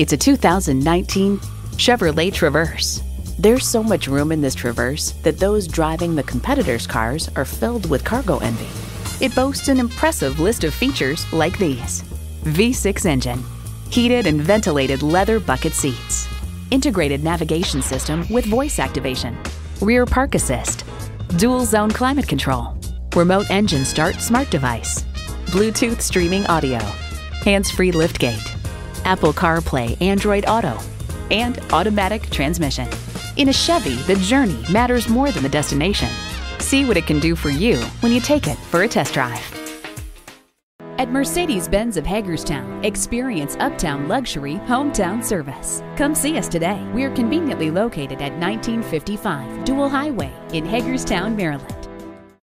It's a 2019 Chevrolet Traverse. There's so much room in this Traverse that those driving the competitors' cars are filled with cargo envy. It boasts an impressive list of features like these V6 engine, heated and ventilated leather bucket seats, integrated navigation system with voice activation, rear park assist, dual zone climate control, remote engine start smart device, Bluetooth streaming audio, hands free liftgate, Apple CarPlay Android Auto, and automatic transmission. In a Chevy, the journey matters more than the destination. See what it can do for you when you take it for a test drive. At Mercedes Benz of Hagerstown, experience uptown luxury, hometown service. Come see us today. We are conveniently located at 1955 Dual Highway in Hagerstown, Maryland.